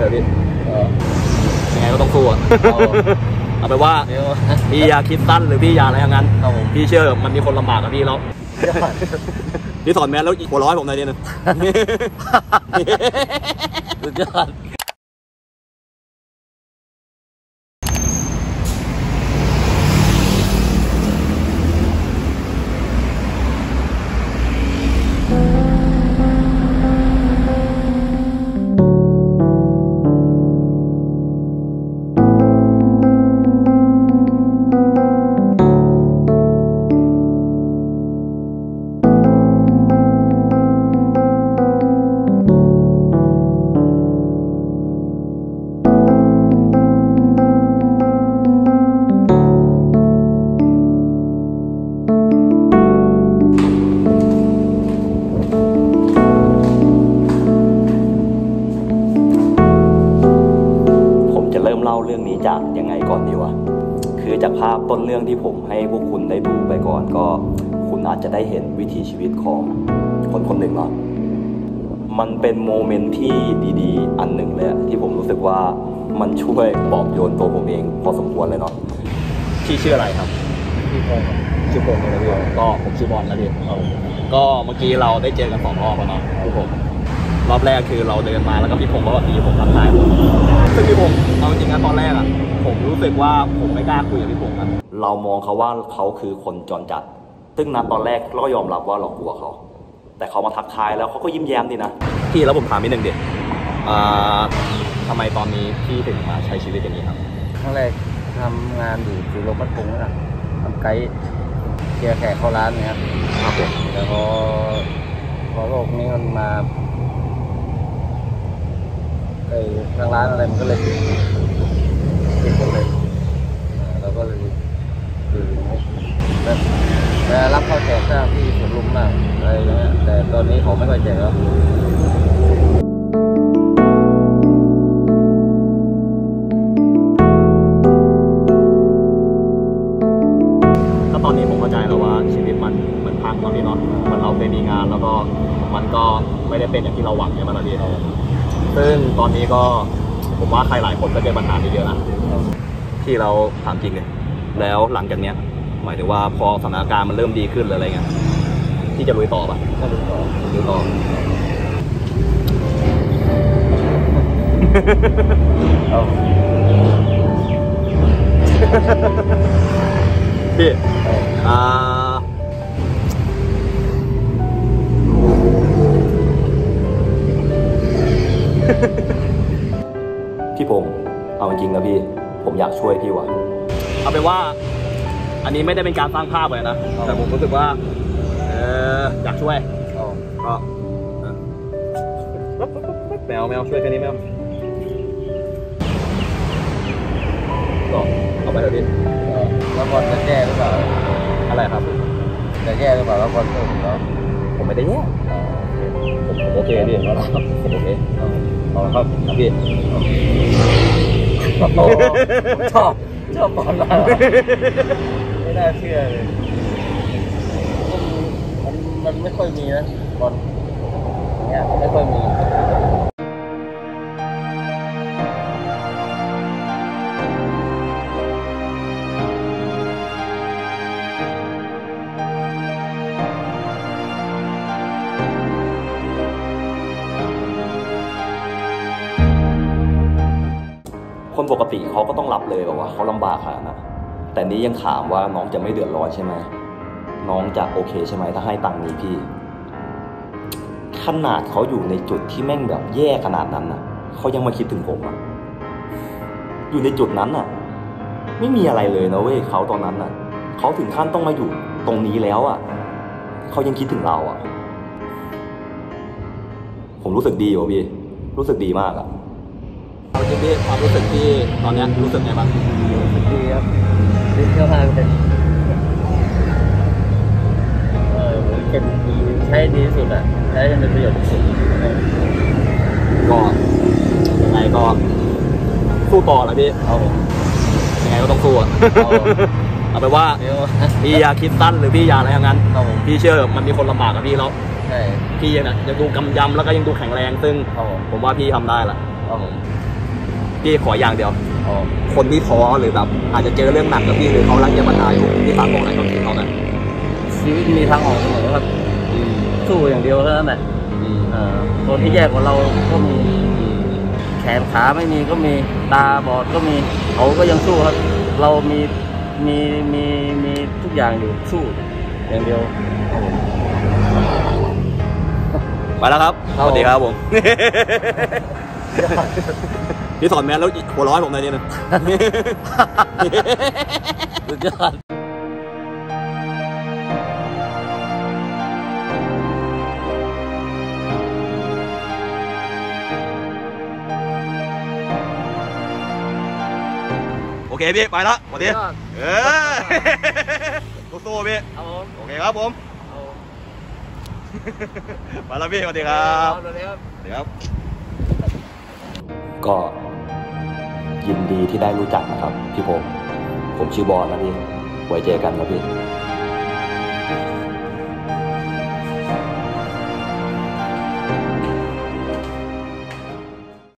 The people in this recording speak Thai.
เถอะพี่เออยังไงก็ต้องสู้อะเอาเอาไปนว่าเดี๋ยวพี่อย่าคิดสั้นหรือพี่อย่าอะไรทั้งนั้นครับผมพี่เชื่อมันมีคนลำบากกับพี่แล้วพี่ถอนแมสแล้วอีกหัวเร้อยผมหน่อยดิหนึงสุดยอด จากยังไงก่อนดีวะคือจากภาพต้นเรื่องที่ผมให้พวกคุณได้ดูไปก่อนก็ คุณอาจจะได้เห็นวิถีชีวิตของคนคนหนึ่งเนาะมันเป็นโมเมนต์ที่ดีๆ อันหนึ่งเลยอะที่ผมรู้สึกว่ามันช่วยปลอบโยนตัวผมเอง พอสมควรเลยเนาะพี่ชื่ออะไรครับพี่พงศ์ครับชื่อผมนะพี่ก็ผมชื่อบอลนะพี่ก็เมื่อกี้เราได้เจอกันสองรอบแล้วเนาะพี่ผม รอบแรกคือเราเดินมาแล้วก็พี่พงศ์ก็แบบนี้ผมทักทายผมซึ่งพี่พงศ์เอาจริงๆนะตอนแรกอะผมรู้สึกว่าผมไม่กล้าคุยกับพี่พงศ์ครับเรามองเขาว่าเขาคือคนจรจัด ซึ่งณตอนแรกเราก็ยอมรับว่าเรากลัวเขา แต่เขามาทักทายแล้วเขาก็ยิ้มแย้มดีนะพี่แล้วผมถามนิดนึงดิอ่าทำไมตอนนี้พี่ถึงมาใช้ชีวิตอย่างนี้ครับครั้งแรกทำงานอยู่สุรพัฒน์พงศ์นะทำไกด์เคลียร์แขกเข้าร้านเนี่ยครับครับผมแต่พอพอโรคนี้มันมาไอ้ทางร้านอะไรมันก็เลยปิดปิดหมดเลยเราก็เลยอยู่อแต่แต่รับข้าวแจกได้ที่สวนลุมมากอะไรเงี้ยแต่ตอนนี้เขาไม่ค่อยแจกแล้วตอนนี้ผมเข้าใจแล้วว่าชีวิตมันมันพังตอนนี้เนาะมันเราเคยมีงานแล้วก็มันก็ไม่ได้เป็นอย่างที่เราหวังใช่ไหมล่ะพี่ ซึ่งตอนนี้ก็ผมว่าใครหลายคนก็เจอปัญหานี้เยอะนะที่เราถามจริงเลยแล้วหลังจากเนี้ย หมายถึงว่าพอสถานการณ์มันเริ่มดีขึ้นหรืออะไรเงี้ยที่จะลุยต่อปะก็ดูต่อลุยต่อเอาพี่อ่าากช่วยพี่ว่ะเอาเป็นว่า อันนี้ไม่ได้เป็นการสร้างภาพเลยนะ แต่ผมรู้สึกว่า เอออยากช่วยเอาก็เออแมวแมวช่วยแค่นี้แมวก็เอาไปเถอะพี่เอาแล้วบอลจะแก้หรือเปล่าอะไรครับ จะแก้หรือเปล่าแล้วบอลเพิ่มแล้วผมไม่ได้แย่เอาผมผมโอเคพี่ผมโอเคเอาละครับครับพี่โอ้โห ชอบ ชอบบอลเราไม่น่าเชื่อเลย มันมันไม่ค่อยมีนะบอล ปกติเขาก็ต้องรับเลยแบบว่าเขาลำบากขนาดนั้นแต่นี้ยังถามว่าน้องจะไม่เดือดร้อนใช่ไหมน้องจะโอเคใช่ไหมถ้าให้ตังค์นี้พี่ ขนาดเขาอยู่ในจุดที่แม่งแบบแย่ขนาดนั้นน่ะเขายังมาคิดถึงผมอะอยู่ในจุดนั้นน่ะ ไม่มีอะไรเลยนะเว้ยเขาตอนนั้นน่ะเขาถึงขั้นต้องมาอยู่ตรงนี้แล้วอะเขายังคิดถึงเราอะ ผมรู้สึกดีว่ะพี่ รู้สึกดีมากอะ เอาจริงพี่ความรู้สึกที่ตอนเนี้ยรู้สึกไงบ้างดีครับดีเท่ามากเลยเออมันเป็นดีใช้ดีที่สุดอะใช้ให้เป็นประโยชน์ที่สุดก็ยังไงก็สู้ต่อแหละพี่เอายังไงก็ต้องสู้อะเอาเอาไปนว่าเดี๋ยวพี่อย่าคิดสั้นหรือพี่อย่าอะไรทั้งนั้นเอาผมพี่เชื่อมันมีคนลำบากกับพี่แล้วใช่พี่ยังยังดูกำยำแล้วก็ยังดูแข็งแรงซึ่งเอาผมผมว่าพี่ทำได้แหละเอาผม พี่ขออย่างเดียวอ๋อคนที่ท้อหรือแบบอาจจะเจอเรื่องหนักกับพี่หรือเขารังจะมาตายอยู่พี่ฝากบอกอะไรกับพี่เขาหน่อยชีวิตมีทางออกเสมอครับสู้อย่างเดียวเท่านั้นแหละอืมเอ่อคนที่แย่กว่าเราก็มีอืมแขนขาไม่มีก็มีตาบอดก็มีเขาก็ยังสู้ครับ เรามีมีมีมีทุกอย่างอยู่สู้อย่างเดียวไปแล้วครับครับสวัสดีครับผม พี่ถอดแมสแล้วหัวเร้อยผมหน่อยนิดนึงสุดยอดโอเคพี่ ไปแล้วสวัสดีสุดยอดเออสู้ๆพี่ครับผมโอเคครับผมเอาไปแล้วพี่สวัสดีครับสวัสดีครับสวัสดีครับก็ ยินดีที่ได้รู้จักนะครับพี่ผม ผมชื่อบอลนะพี่ไว้เจอกันนะพี่